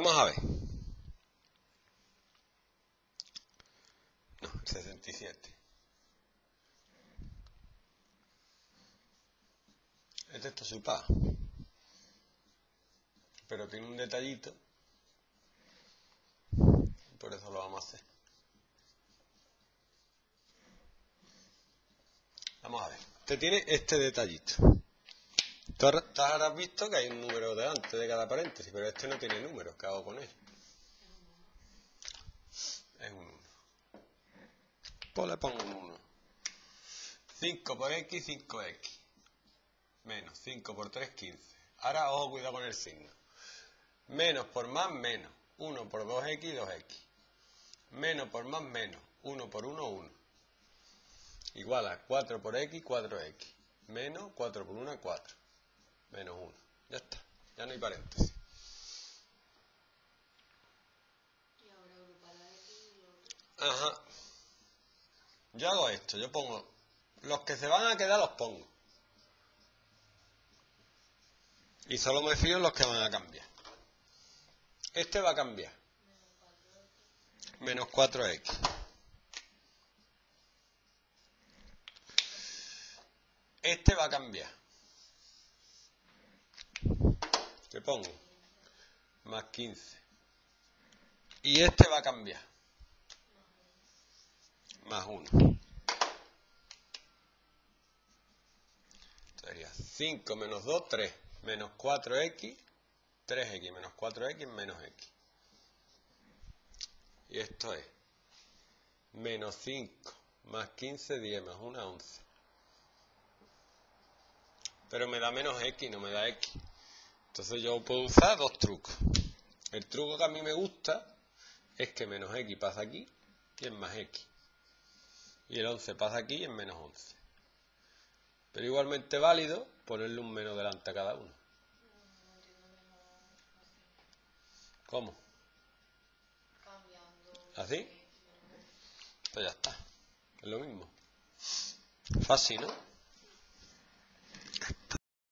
Vamos a ver. No, el 67. Este está supado. Pero tiene un detallito. Por eso lo vamos a hacer. Vamos a ver. Este tiene este detallito. Tú habrás visto que hay un número delante de cada paréntesis, pero este no tiene número. ¿Qué hago con él? Es un 1. Pues le pongo un 1. 5 por x, 5x. Menos 5 por 3, 15. Ahora ojo, cuidado con el signo. Menos por más, menos. 1 por 2x, 2x. Menos por más, menos. 1 por 1, 1. Igual a 4 por x, 4x. Menos 4 por 1, 4. Menos 1. Ya está. Ya no hay paréntesis. Ajá. Yo hago esto. Yo pongo... Los que se van a quedar los pongo. Y solo me fío en los que van a cambiar. Este va a cambiar. Menos 4x. Este va a cambiar. ¿Qué pongo? Más 15. Y este va a cambiar. Más 1. Sería 5 menos 2, 3. Menos 4x, 3x menos 4x menos x. Y esto es menos 5 más 15, 10 más 1, 11. Pero me da menos x, no me da x. Entonces yo puedo usar dos trucos. El truco que a mí me gusta es que menos x pasa aquí y es más x. Y el 11 pasa aquí y es menos 11. Pero igualmente válido ponerle un menos delante a cada uno. ¿Cómo? ¿Así? Pues ya está. Es lo mismo. Fácil, ¿no?